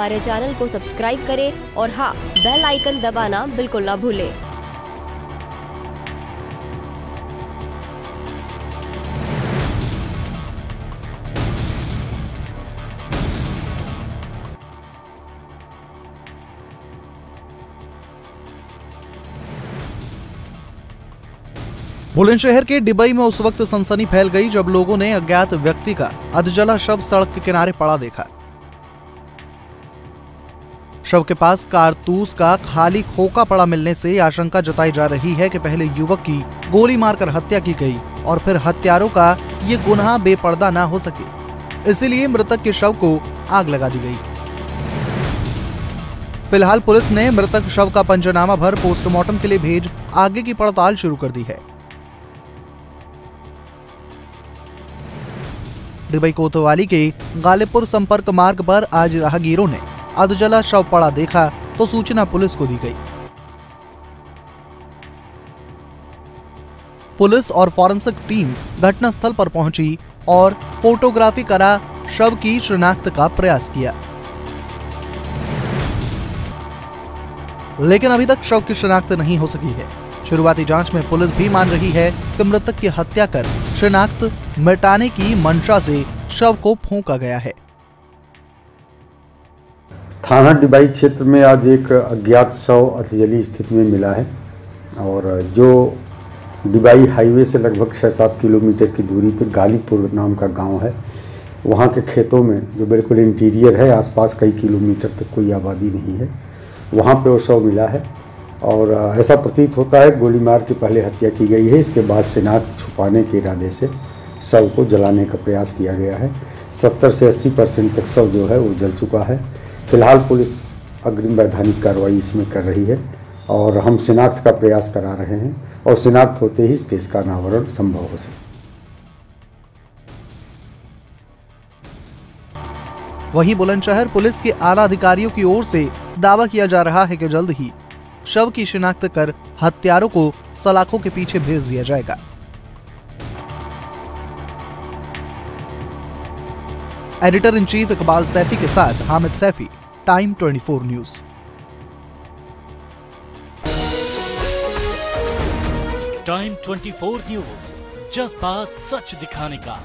हमारे चैनल को सब्सक्राइब करें और हाँ बेल आइकन दबाना बिल्कुल ना भूलें। बुलंदशहर के डिबई में उस वक्त सनसनी फैल गई जब लोगों ने अज्ञात व्यक्ति का अधजला शव सड़क के किनारे पड़ा देखा। शव के पास कारतूस का खाली खोका पड़ा मिलने से आशंका जताई जा रही है कि पहले युवक की गोली मारकर हत्या की गई और फिर हत्यारों का ये गुनाह बेपर्दा ना हो सके। इसीलिए मृतक के शव को आग लगा दी गई। फ़िलहाल पुलिस ने मृतक शव का पंचनामा भर पोस्टमार्टम के लिए भेज आगे की पड़ताल शुरू कर दी है। दुबई कोतवाली के गालिबपुर संपर्क मार्ग पर आज राहगीरों ने अधजला शव पड़ा देखा तो सूचना पुलिस को दी गई। पुलिस और फॉरेंसिक टीम घटनास्थल पर पहुँची और फोटोग्राफी करा शव की शिनाख्त का प्रयास किया। लेकिन अभी तक शव की शिनाख्त नहीं हो सकी है। शुरुआती जाँच में पुलिस भी मान रही है कि मृतक की हत्या कर शिनाख्त मिटाने की मंशा से शव को फूंका गया है। थाना डिबाई क्षेत्र में आज एक अज्ञात शव अतिजली स्थिति में मिला है और जो डिबाई हाईवे से लगभग छः सात किलोमीटर की दूरी पर गालीपुर नाम का गाँव है, वहाँ के खेतों में, जो बिल्कुल इंटीरियर है, आसपास कई किलोमीटर तक कोई आबादी नहीं है, वहाँ पे वो शव मिला है और ऐसा प्रतीत होता है गोली मार के पहले हत्या की गई है, इसके बाद शिनाख्त छुपाने के इरादे से शव को जलाने का प्रयास किया गया है 70 से 80 परसेंट तक शव जो है वो जल चुका है। फ़िलहाल पुलिस अग्रिम वैधानिक कार्रवाई इसमें कर रही है और हम शिनाख्त का प्रयास करा रहे हैं और शिनाख्त होते ही इस केस का अनावरण संभव हो सके। वहीं बुलंदशहर पुलिस के आला अधिकारियों की ओर से दावा किया जा रहा है कि जल्द ही शव की शिनाख्त कर हत्यारों को सलाखों के पीछे भेज दिया जाएगा। Editor in chief Iqbal Saifi के साथ Hamid Saifi. Time 24 news. Time 24 news जज्बा सच दिखाने का।